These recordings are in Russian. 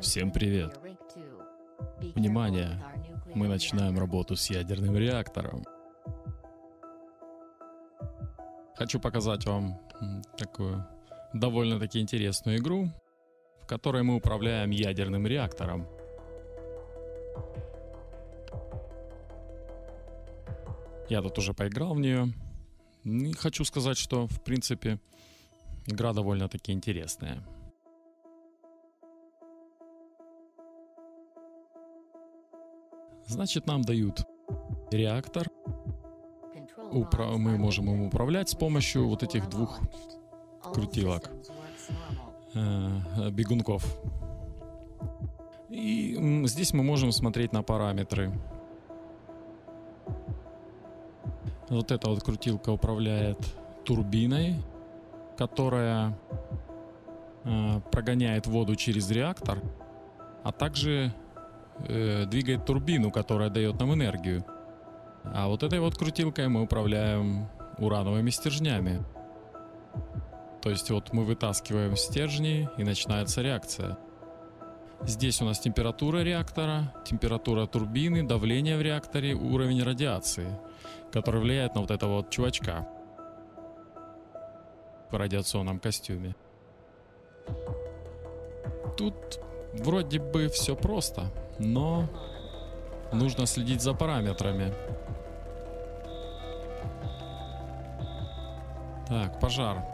Всем привет! Внимание! Мы начинаем работу с ядерным реактором. Хочу показать вам такую довольно-таки интересную игру, в которой мы управляем ядерным реактором. Я тут уже поиграл в нее. И хочу сказать, что, в принципе, игра довольно-таки интересная. Значит, нам дают реактор. Упра- мы можем им управлять с помощью вот этих двух крутилок, э, бегунков. И здесь мы можем смотреть на параметры. Вот эта вот крутилка управляет турбиной, которая э, прогоняет воду через реактор, а также э, двигает турбину, которая дает нам энергию. А вот этой вот крутилкой мы управляем урановыми стержнями. То есть вот мы вытаскиваем стержни и начинается реакция. Здесь у нас температура реактора, температура турбины, давление в реакторе, уровень радиации, который влияет на вот этого вот чувачка в радиационном костюме. Тут вроде бы все просто но нужно следить за параметрами. Так, пожар.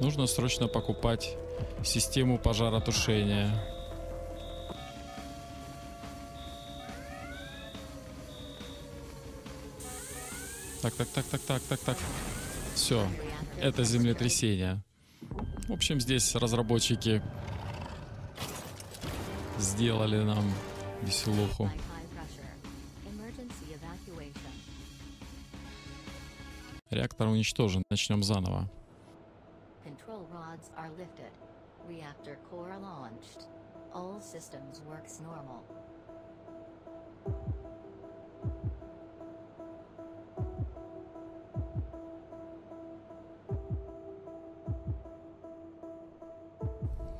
Нужно срочно покупать систему пожаротушения. Так, так, так, так, так, так, так. Все, это землетрясение. В общем, здесь разработчики сделали нам веселуху. Реактор уничтожен. Начнем заново.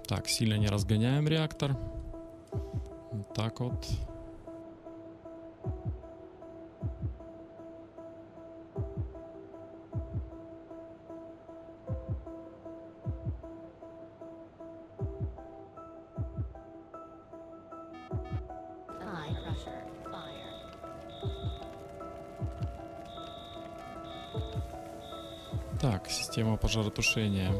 Так, сильно не разгоняем реактор так вот. Так, система пожаротушения.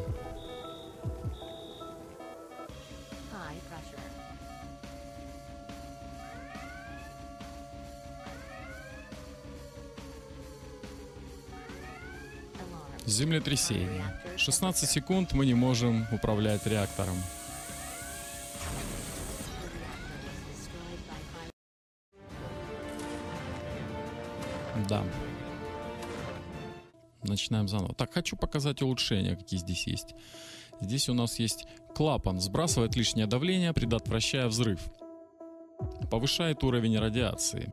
Землетрясение. 16 секунд мы не можем управлять реактором. Да. Начинаем заново. Так, хочу показать улучшения, какие здесь есть. Здесь у нас есть клапан. Сбрасывает лишнее давление, предотвращая взрыв. Повышает уровень радиации.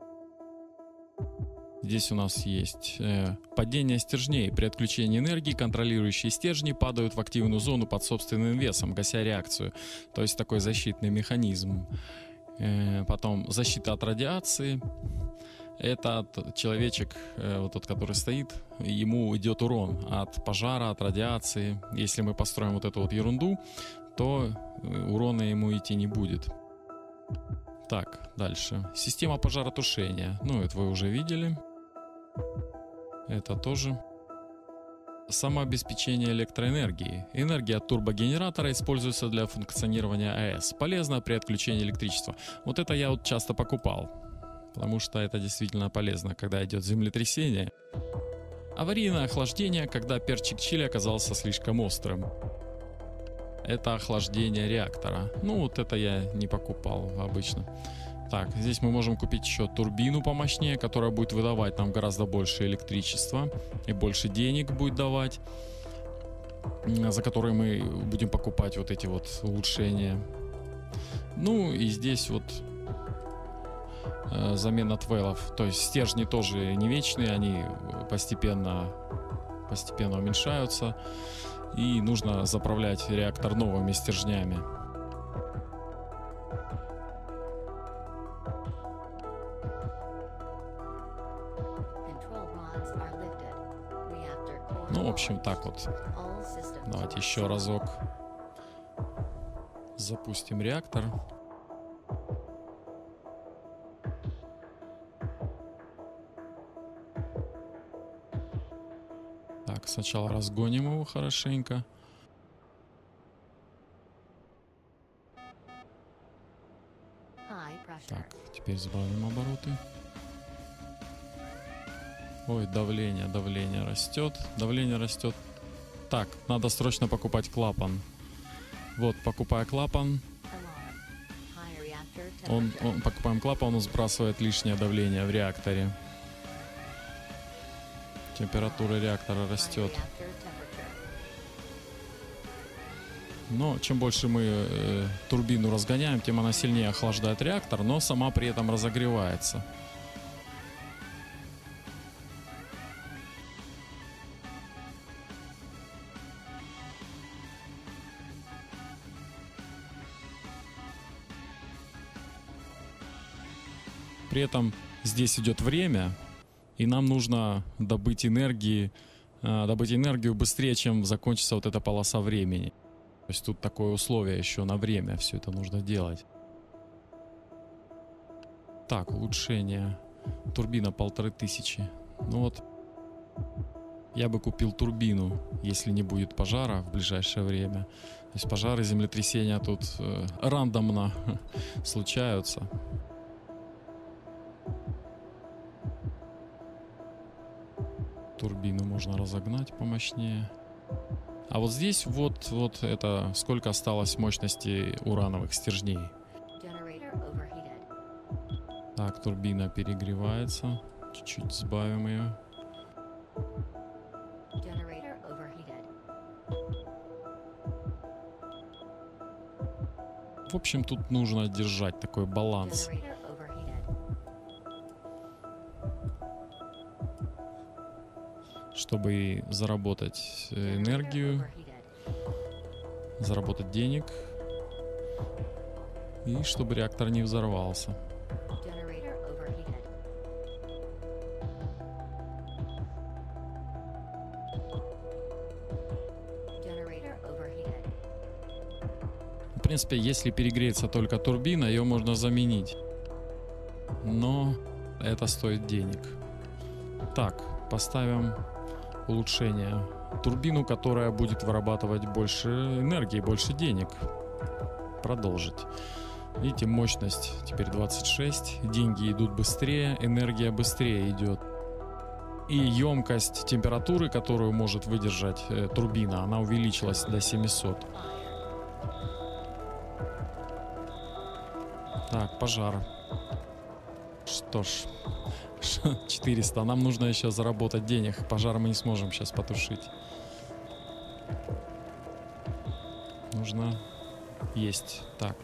Здесь у нас есть э, падение стержней. При отключении энергии контролирующие стержни падают в активную зону под собственным весом, гася реакцию. То есть такой защитный механизм. Э, потом защита от радиации. Это человечек, э, вот тот, который стоит, ему идет урон от пожара, от радиации. Если мы построим вот эту вот ерунду, то э, урона ему идти не будет. Так, дальше. Система пожаротушения. Ну, это вы уже видели. Это тоже Самообеспечение электроэнергии. Энергия от турбогенератора используется для функционирования АЭС. Полезно при отключении электричества. Вот это я вот часто покупал, потому что это действительно полезно, когда идет землетрясение. Аварийное охлаждение, когда перчик чили оказался слишком острым. Это охлаждение реактора. Ну вот это я не покупал обычно. Так, здесь мы можем купить еще турбину помощнее, которая будет выдавать нам гораздо больше электричества и больше денег будет давать, за которые мы будем покупать вот эти вот улучшения. Ну и здесь вот э, замена твелов. То есть стержни тоже не вечные, они постепенно, постепенно уменьшаются. И нужно заправлять реактор новыми стержнями. Общем, так вот. Давайте еще разок запустим реактор. Так, сначала разгоним его хорошенько. Так, теперь сбавим обороты. Ой, давление, давление растет. Давление растет. Так, надо срочно покупать клапан. Вот, покупая клапан, он, он, покупаем клапан, он сбрасывает лишнее давление в реакторе. Температура реактора растет. Но чем больше мы э, турбину разгоняем, тем она сильнее охлаждает реактор, но сама при этом разогревается. При этом здесь идет время, и нам нужно добыть энергии, э, добыть энергию быстрее, чем закончится вот эта полоса времени. То есть тут такое условие еще на время все это нужно делать. Так, улучшение. Турбина полторы тысячи. Ну вот, я бы купил турбину, если не будет пожара в ближайшее время. То есть пожары, землетрясения тут э, рандомно случаются. Турбину можно разогнать помощнее. А вот здесь вот, вот это сколько осталось мощности урановых стержней. Так, турбина перегревается. Чуть-чуть сбавим ее. В общем, тут нужно держать такой баланс. Чтобы заработать э, энергию, заработать денег и чтобы реактор не взорвался. В принципе, если перегреется только турбина, ее можно заменить. Но это стоит денег. Так, поставим улучшение. Турбину, которая будет вырабатывать больше энергии, больше денег. Продолжить. Видите, мощность теперь 26, деньги идут быстрее, энергия быстрее идет. И емкость температуры, которую может выдержать э, турбина, она увеличилась до 700. Так, пожар. Что ж, 400. Нам нужно еще заработать денег. Пожар мы не сможем сейчас потушить. Нужно есть. Так.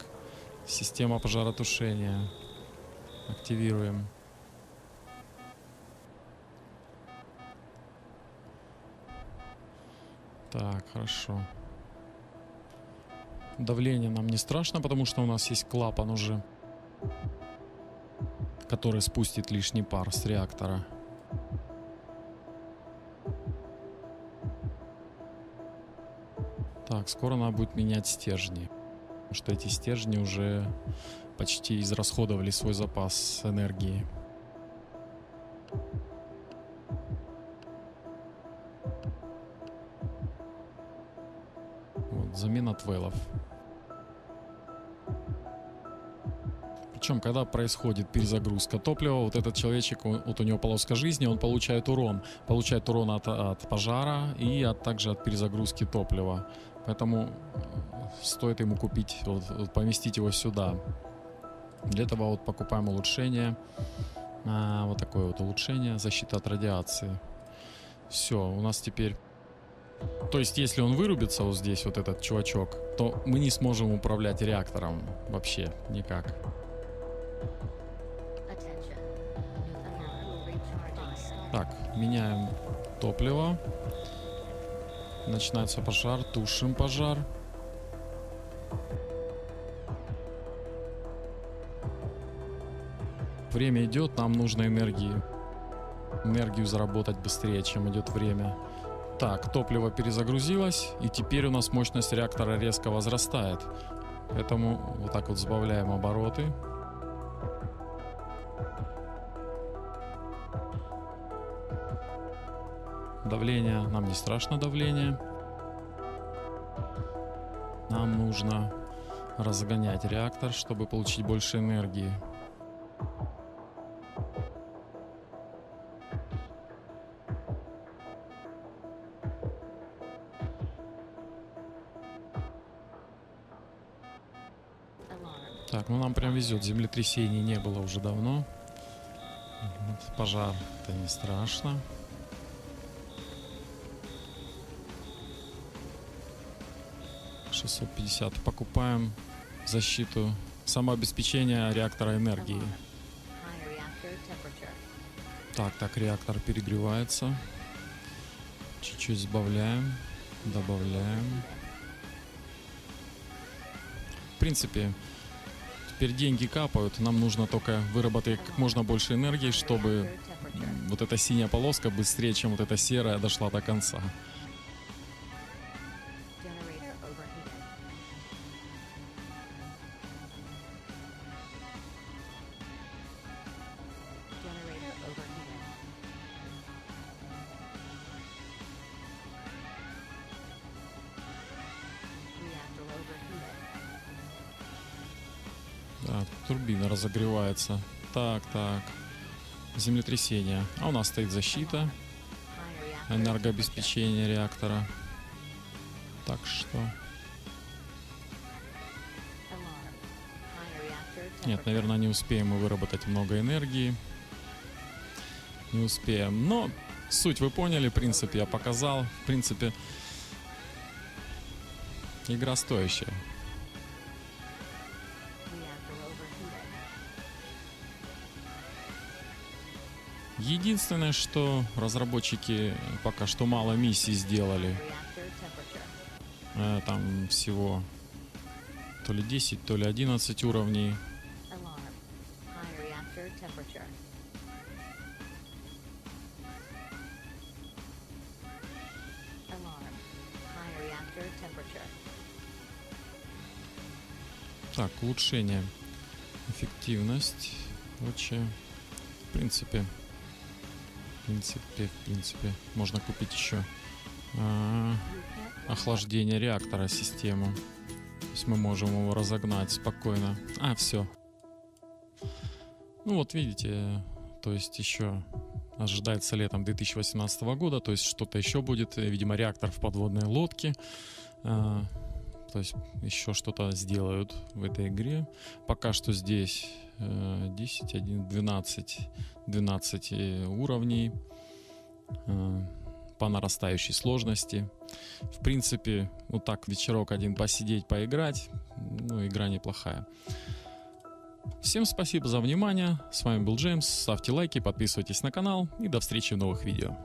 Система пожаротушения. Активируем. Так, хорошо. Давление нам не страшно, потому что у нас есть клапан уже который спустит лишний пар с реактора. Так, скоро надо будет менять стержни. Потому что эти стержни уже почти израсходовали свой запас энергии. Вот, замена твелов. Причем, когда происходит перезагрузка топлива, вот этот человечек, вот у него полоска жизни, он получает урон. Получает урон от, от пожара и от, также от перезагрузки топлива. Поэтому э, стоит ему купить, вот, поместить его сюда. Для этого вот покупаем улучшение. А, вот такое вот улучшение. Защита от радиации. Все, у нас теперь... То есть, если он вырубится вот здесь, вот этот чувачок, то мы не сможем управлять реактором вообще никак. Меняем топливо. Начинается пожар, тушим пожар. Время идет, нам нужно энергии. Энергию заработать быстрее, чем идет время. Так, топливо перезагрузилось, и теперь у нас мощность реактора резко возрастает. Поэтому вот так вот сбавляем обороты. Давление, нам не страшно давление. Нам нужно разгонять реактор, чтобы получить больше энергии. Так, ну нам прям везет. Землетрясений не было уже давно. Пожар это не страшно. Шестьсот пятьдесят. Покупаем защиту самообеспечения реактора энергии. Так, так, реактор перегревается. Чуть-чуть сбавляем, добавляем. В принципе, теперь деньги капают, нам нужно только выработать как можно больше энергии, чтобы вот эта синяя полоска быстрее, чем вот эта серая, дошла до конца. Турбина разогревается. Так, так. Землетрясение. А у нас стоит защита. Энергообеспечение реактора. Так что... Нет, наверное, не успеем мы выработать много энергии. Не успеем. Но суть вы поняли, принцип я показал. В принципе, игра стоящая. Единственное, что разработчики пока что мало миссий сделали. Э, там всего то ли 10, то ли 11 уровней. Так, улучшение. Эффективность. Короче, в принципе, принципе, в принципе, можно купить еще а, охлаждение реактора систему. То есть мы можем его разогнать спокойно. А, все. Ну вот видите, то есть еще ожидается летом 2018 года, то есть что-то еще будет, видимо, реактор в подводной лодке. А, то есть еще что-то сделают в этой игре. Пока что здесь 10, 1, 12, 12 уровней э, по нарастающей сложности. В принципе, вот так вечерок один посидеть, поиграть, ну, игра неплохая. Всем спасибо за внимание. С вами был Джеймс. Ставьте лайки, подписывайтесь на канал и до встречи в новых видео.